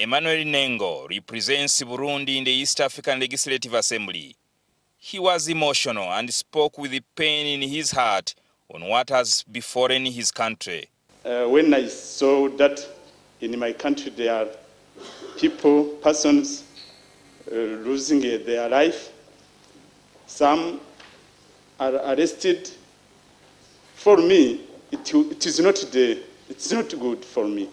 Emmanuel Nengo represents Burundi in the East African Legislative Assembly. He was emotional and spoke with the pain in his heart on what has befallen his country. Uh, when I saw that in my country there are people, persons uh, losing uh, their life, some are arrested. For me, it, it is not the, it's not good for me.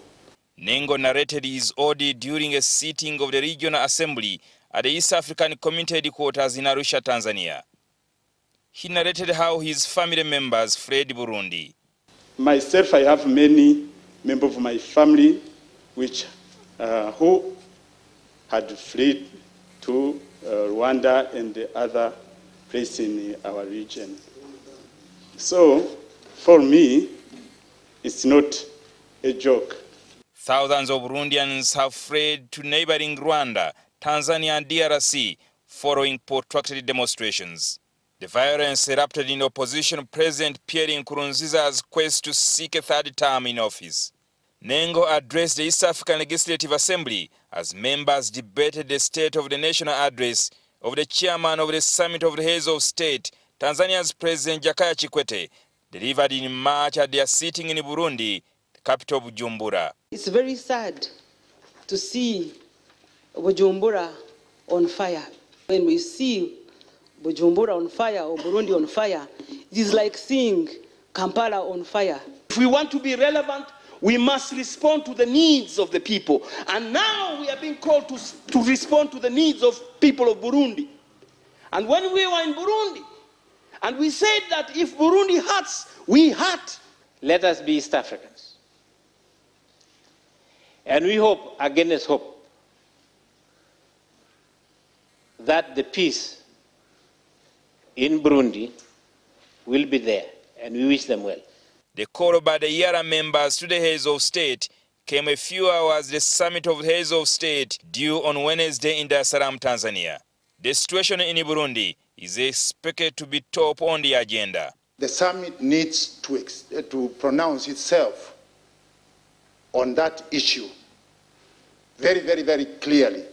Nengo narrated his ordeal during a sitting of the Regional Assembly at the East African Community Headquarters in Arusha, Tanzania. He narrated how his family members fled Burundi. Myself, I have many members of my family which, uh, who had fled to uh, Rwanda and the other place in our region. So, for me, it's not a joke. Thousands of Burundians have fled to neighboring Rwanda, Tanzania and DRC following protracted demonstrations. The violence erupted in opposition President Pierre Nkurunziza's quest to seek a third term in office. Nengo addressed the East African Legislative Assembly as members debated the State of the National Address of the chairman of the Summit of the Heads of State, Tanzania's President Jakaya Chikwete, delivered in March at their sitting in Burundi, capital Bujumbura. It's very sad to see Bujumbura on fire. When we see Bujumbura on fire or Burundi on fire, it is like seeing Kampala on fire. If we want to be relevant, we must respond to the needs of the people. And now we are being called to, to respond to the needs of people of Burundi. And when we were in Burundi, and we said that if Burundi hurts, we hurt. Let us be East Africans. And we hope, against hope, that the peace in Burundi will be there, and we wish them well. The call by the EALA members to the heads of state came a few hours the summit of heads of state due on Wednesday in Dar es Salaam, Tanzania. The situation in Burundi is expected to be top on the agenda. The summit needs to, to pronounce itself on that issue very, very, very clearly.